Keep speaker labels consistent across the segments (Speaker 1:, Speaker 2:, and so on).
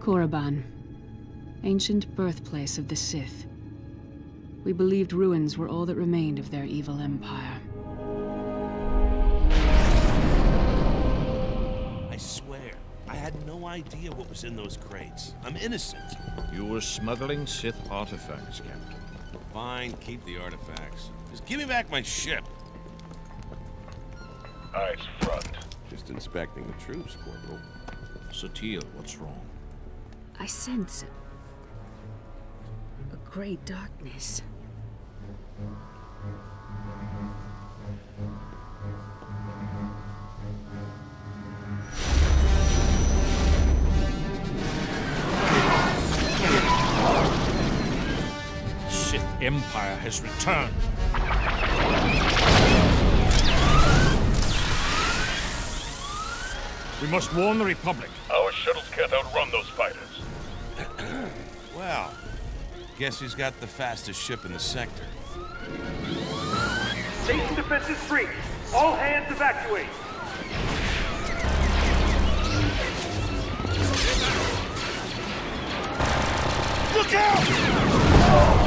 Speaker 1: Korriban, ancient birthplace of the Sith. We believed ruins were all that remained of their evil empire.
Speaker 2: I swear, I had no idea what was in those crates. I'm innocent.
Speaker 3: You were smuggling Sith artifacts, Captain.
Speaker 2: Fine, keep the artifacts. Just give me back my ship.
Speaker 4: Eyes front.
Speaker 2: Just inspecting the troops, Corporal.
Speaker 3: Satele, what's wrong?
Speaker 1: I sense it. A great darkness.
Speaker 3: Sith Empire has returned. We must warn the Republic.
Speaker 4: Our shuttles can't outrun those fighters.
Speaker 2: Well, guess who's got the fastest ship in the sector?
Speaker 5: Station defenses breach. All hands evacuate.
Speaker 2: Look out!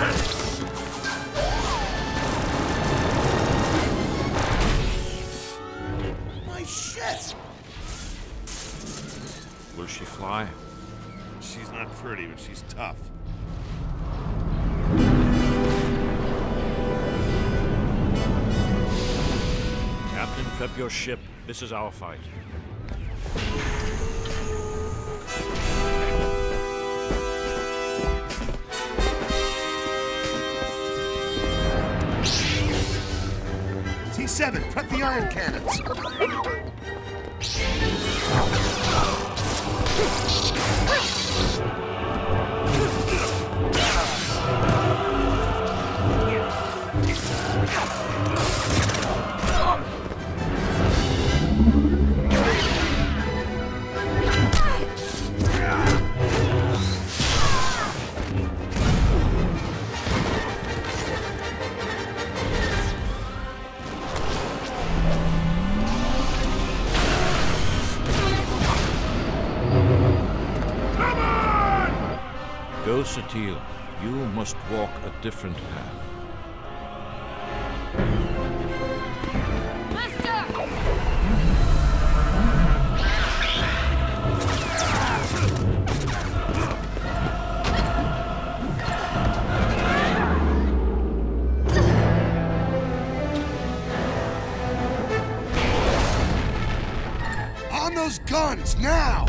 Speaker 2: My shit!
Speaker 3: Will she fly?
Speaker 2: She's not pretty, but she's tough.
Speaker 3: Captain, prep your ship. This is our fight.
Speaker 2: T7, prep the ion cannons!
Speaker 3: Go, Satele. You must walk a different path.
Speaker 2: On those guns, now!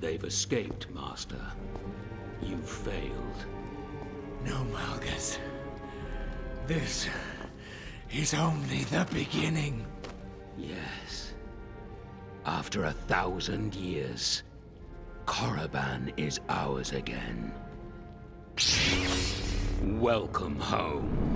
Speaker 6: They've escaped, Master. You failed.
Speaker 7: No, Malgus. This is only the beginning.
Speaker 6: Yes. After a thousand years, Korriban is ours again. Welcome home.